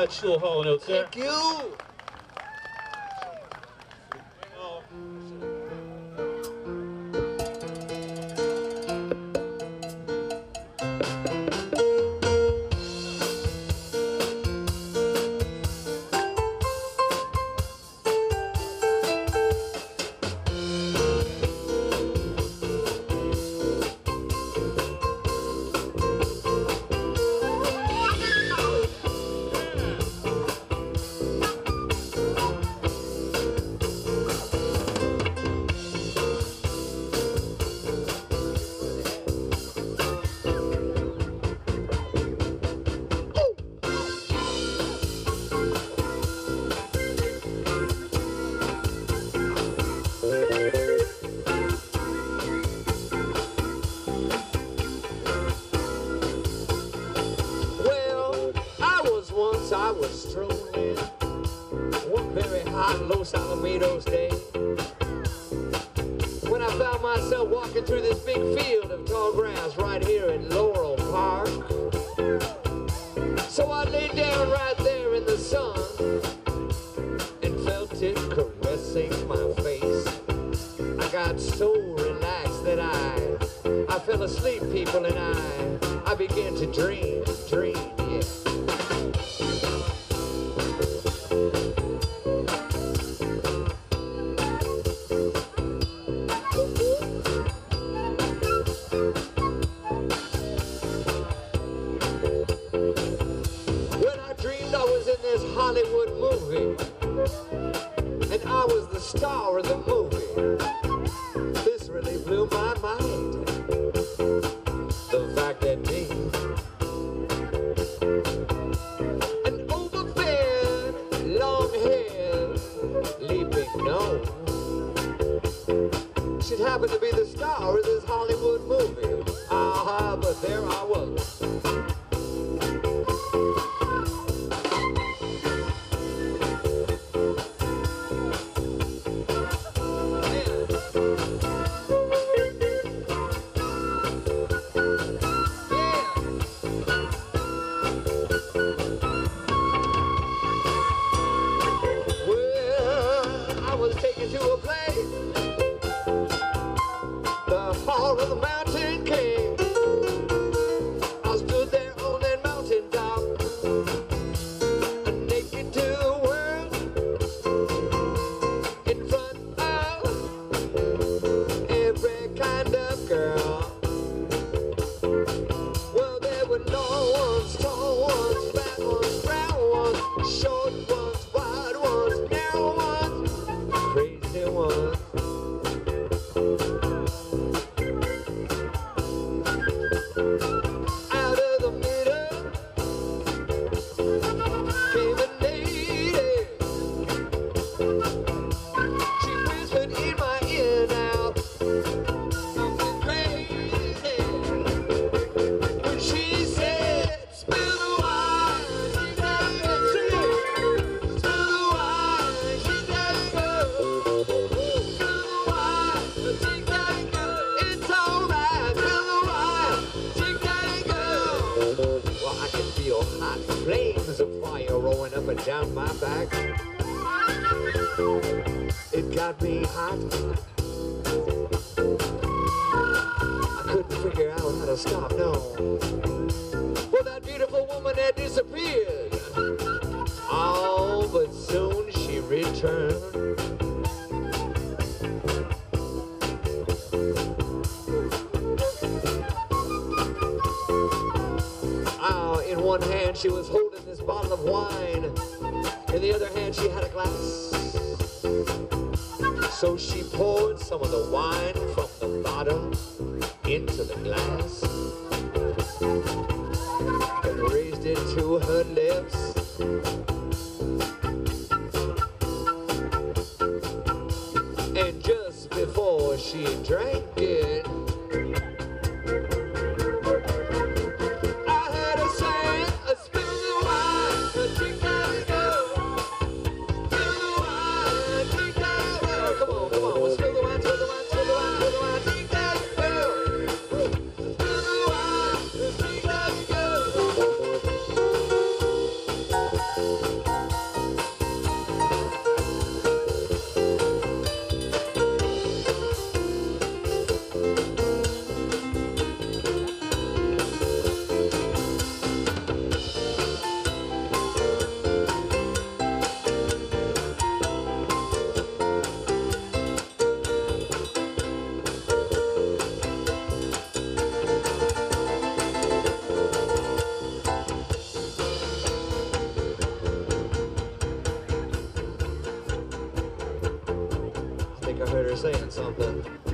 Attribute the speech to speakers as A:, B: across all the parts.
A: much, little there.
B: Thank you. stop, no. Well, that beautiful woman had disappeared. Oh, but soon she returned. Oh, in one hand she was holding this bottle of wine. In the other hand she had a glass. So she poured some of the wine from the bottom saying something.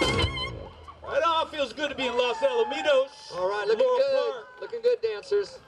C: Right all feels good to be in Los Alamitos.
B: All right, looking
C: Laurel
B: good.
C: Park.
B: Looking good, dancers.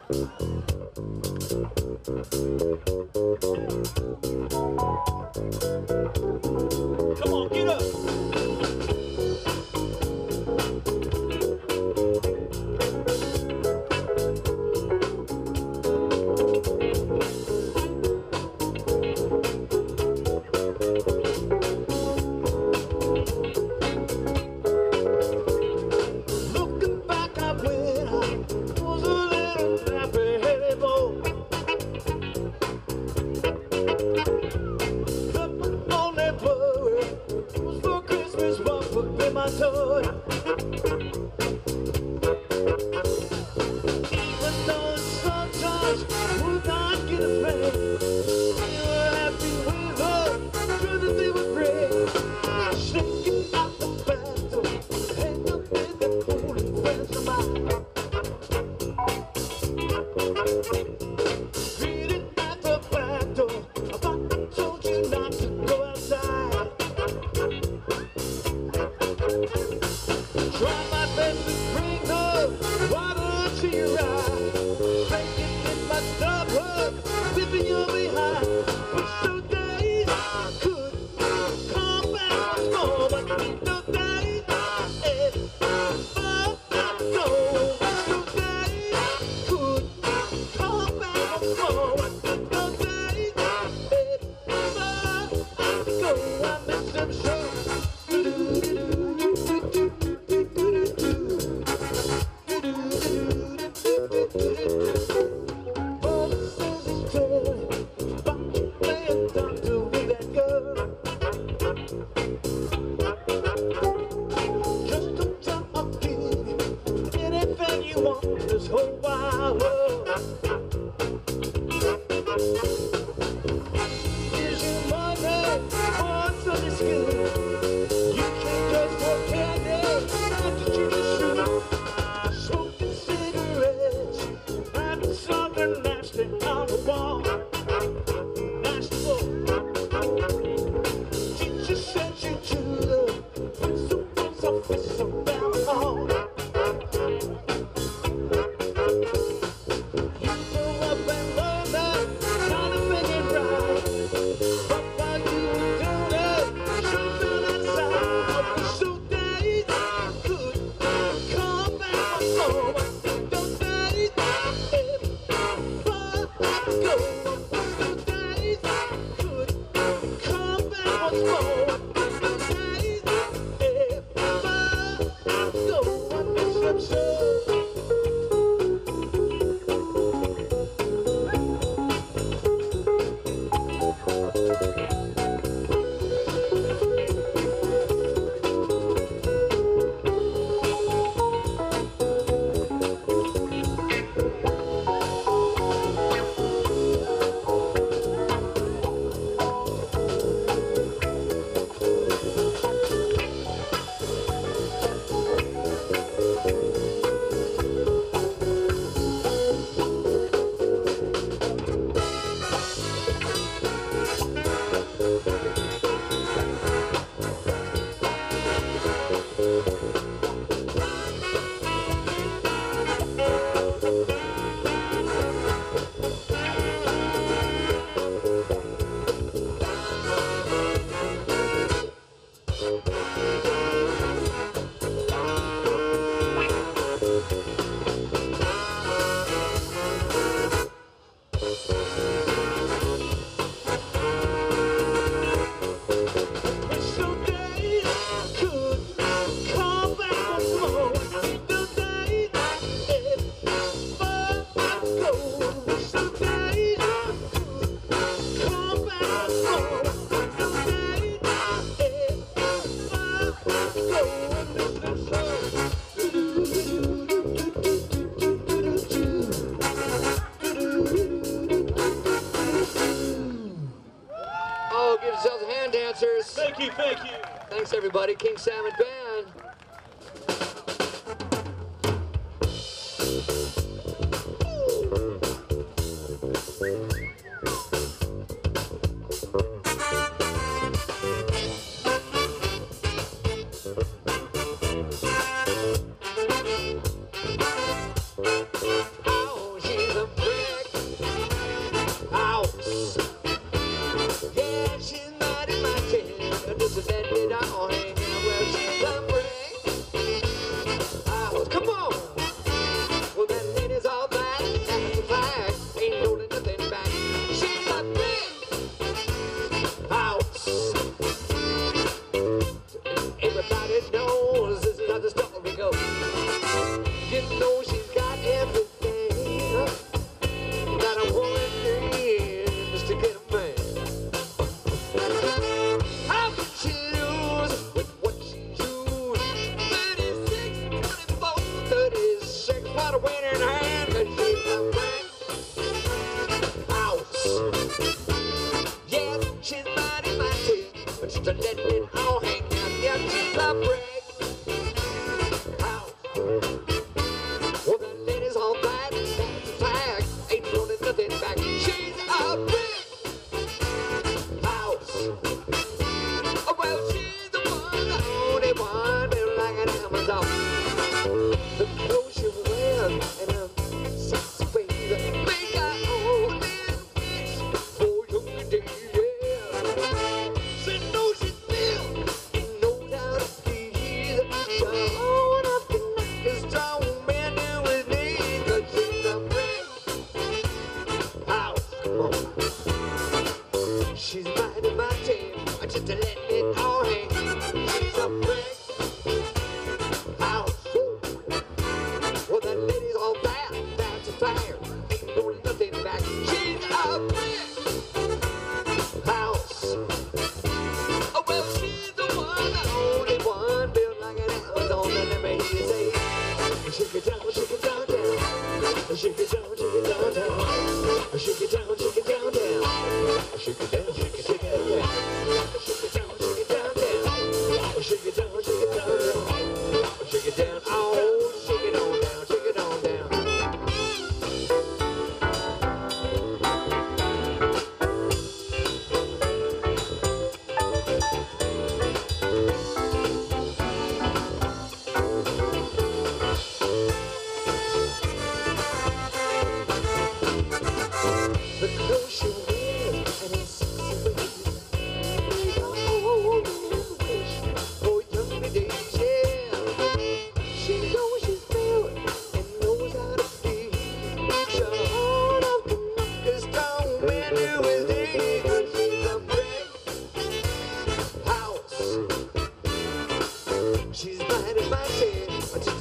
B: everybody. King Sal.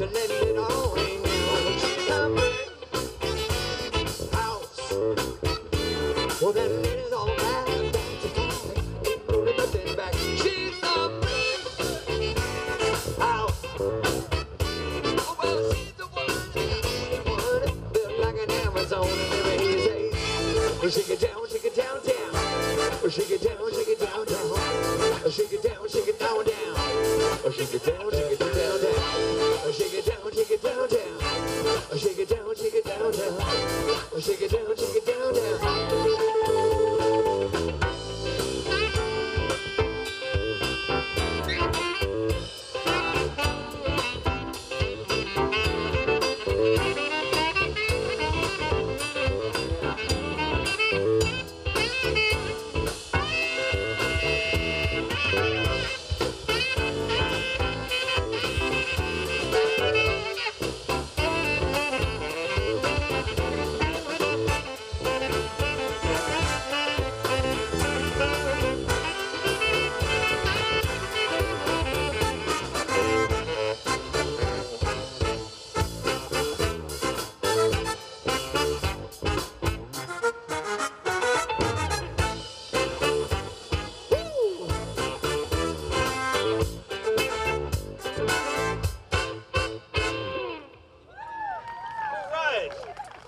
B: Just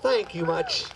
B: Thank you much.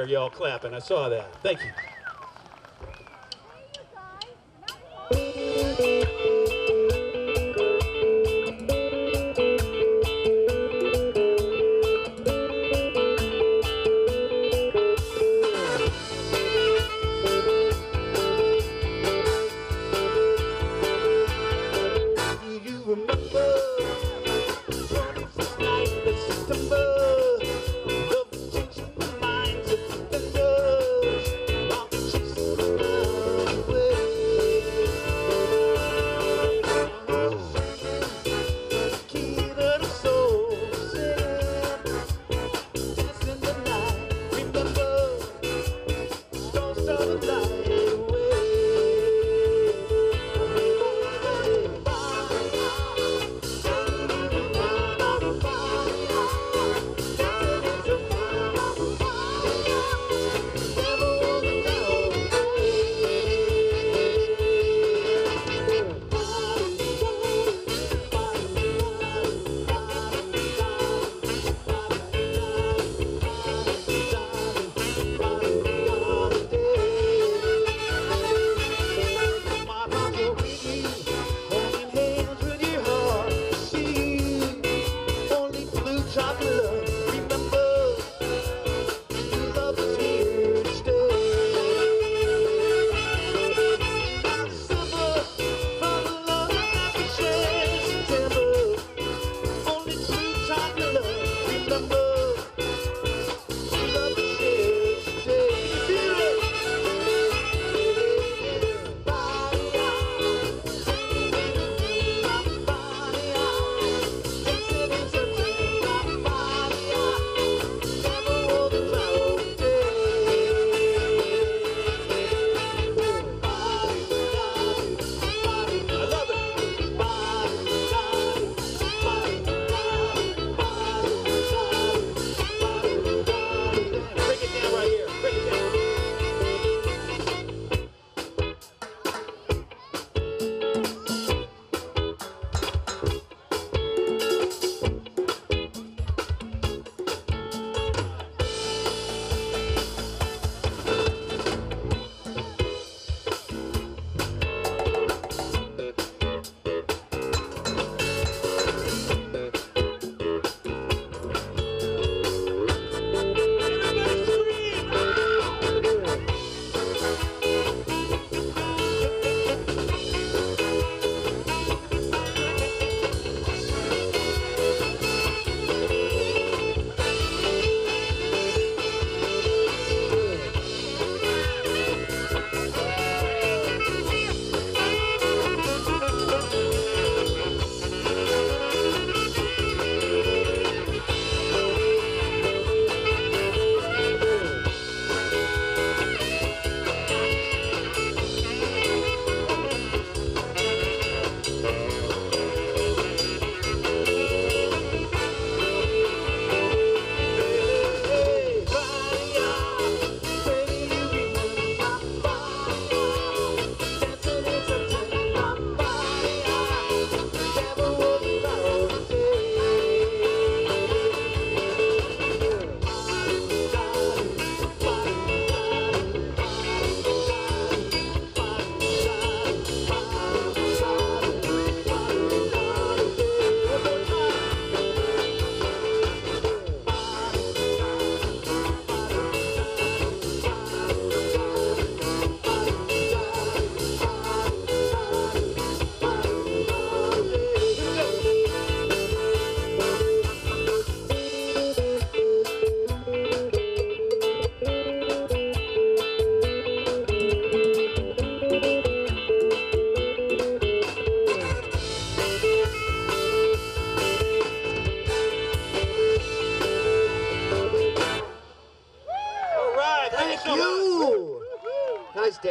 B: There,
C: y'all clapping. I saw that. Thank you.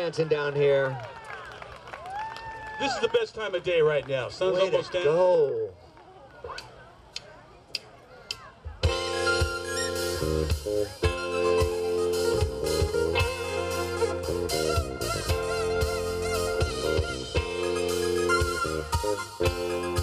B: dancing down here.
C: This is the best time of day right now. Sun's
B: Way
C: almost down.
B: Go. Thank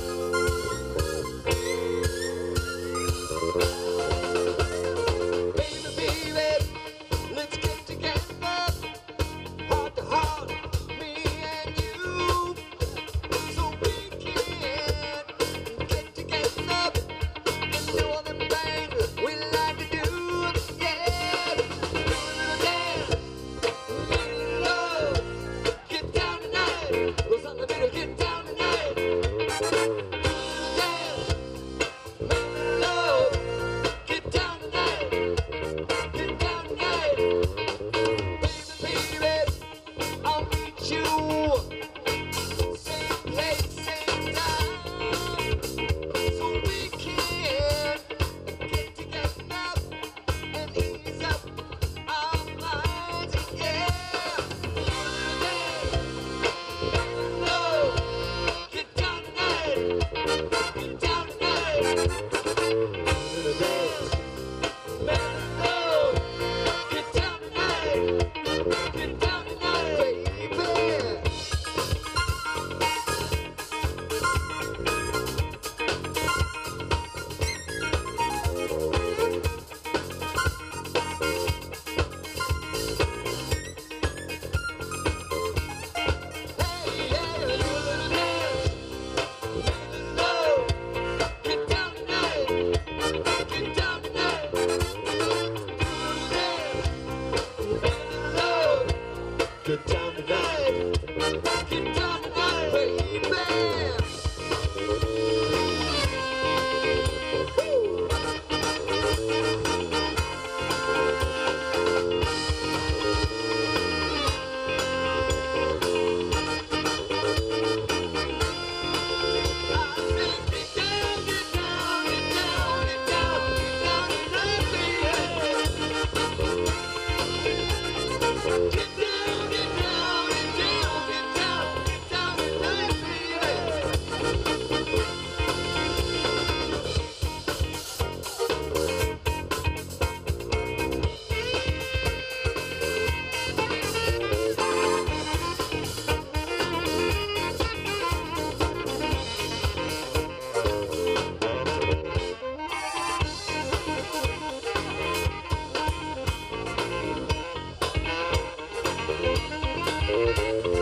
C: Música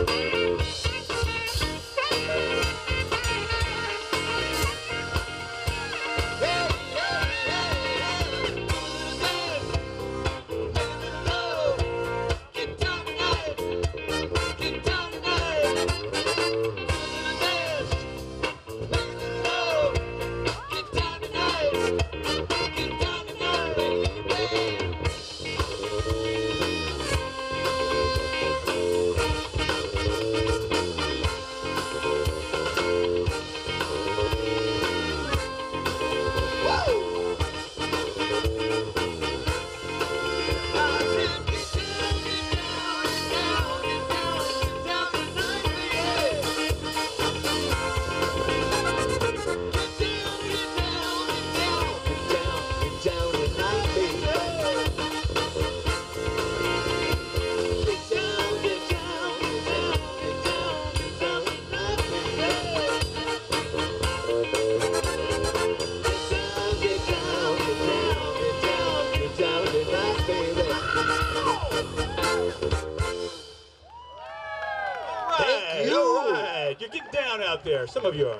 C: there. Some of you are.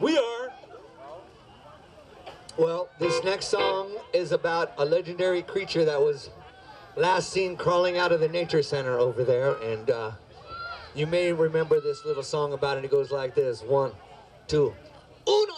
C: We are.
B: Well, this next song is about a legendary creature that was last seen crawling out of the nature center over there. And uh, you may remember this little song about it. It goes like this. One, two, uno,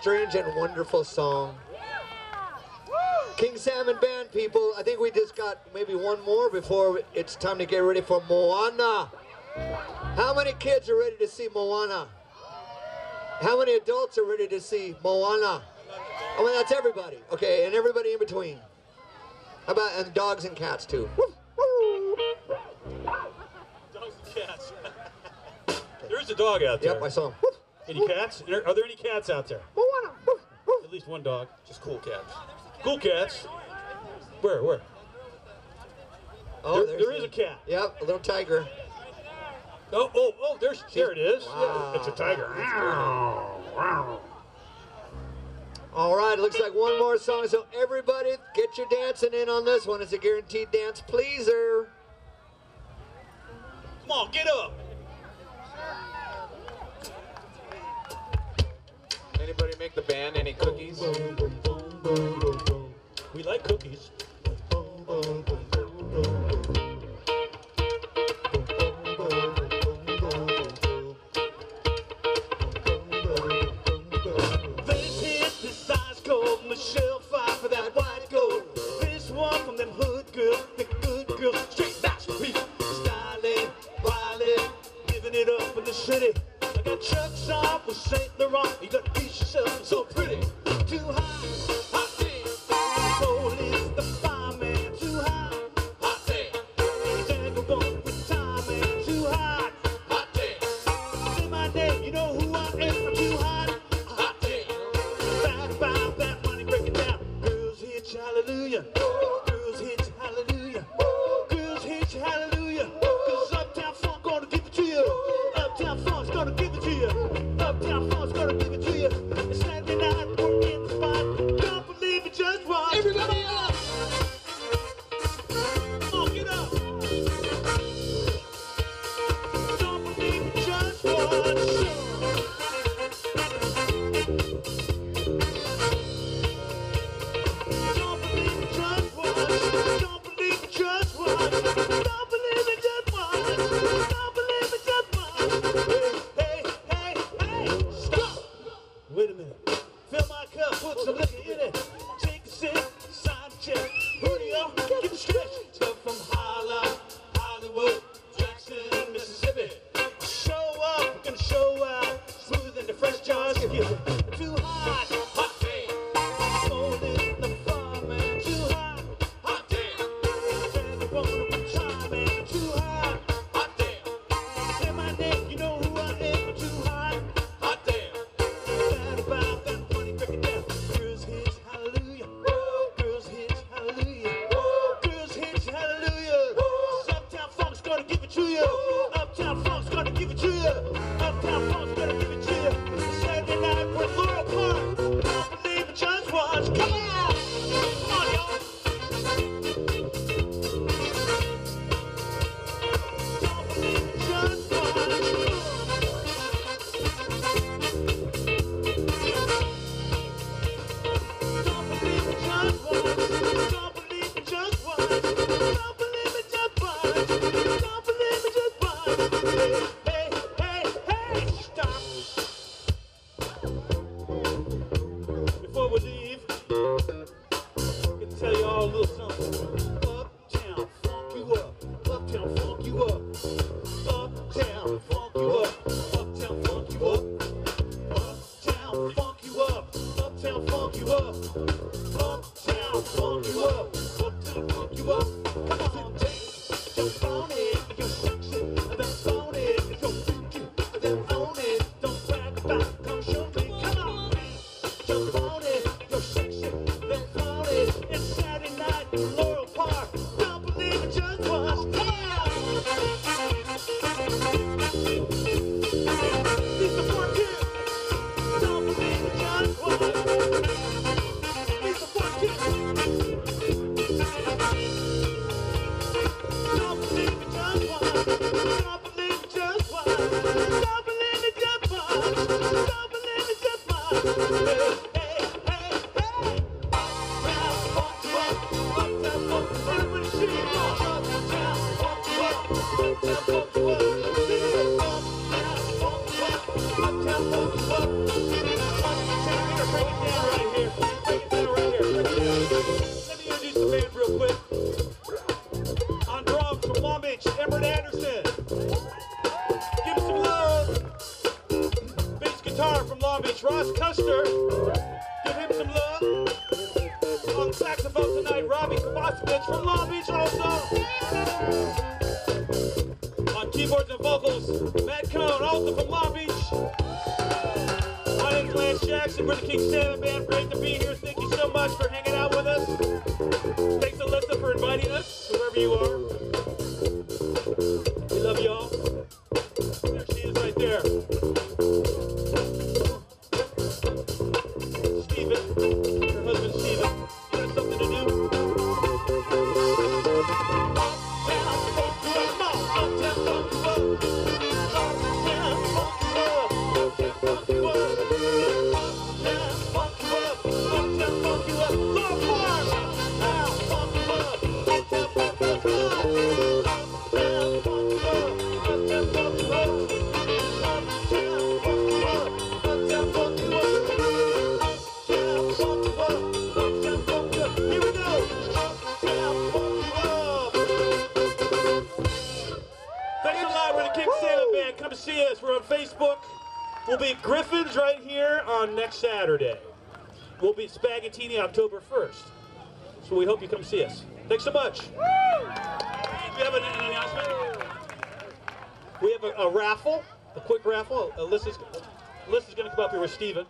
B: strange and wonderful song. King Salmon Band, people, I think we just got maybe one more before it's time to get ready for Moana. How many kids are ready to see Moana? How many adults are ready to see Moana? Oh, I mean, that's everybody, okay, and everybody in between. How about and dogs and cats, too?
C: Dogs and cats. there is a dog out there.
B: Yep, I saw him.
C: Any cats? Are there any cats out there? At least one dog.
D: Just cool cats.
C: Cool cats? Where, where?
B: Oh,
C: there, there is a cat.
B: Yep, a little tiger.
C: Oh, oh, oh, there's, there it is.
B: Wow.
C: It's a tiger. Wow.
B: All right, looks like one more song. So everybody, get your dancing in on this one. It's a guaranteed dance pleaser.
C: Come on, get up.
D: anybody make the band any cookies?
C: We like cookies. Long Beach also. On keyboards and vocals, Matt Cohn, also from Long Beach. My name's Lance Jackson. We're the King Salmon Band. Great to be here. Thank you so much for hanging out with us. So we hope you come see us. Thanks so much. Do we have an, an announcement? We have a, a raffle, a quick raffle. Uh, Alyssa's, Alyssa's going to come up here with Steven.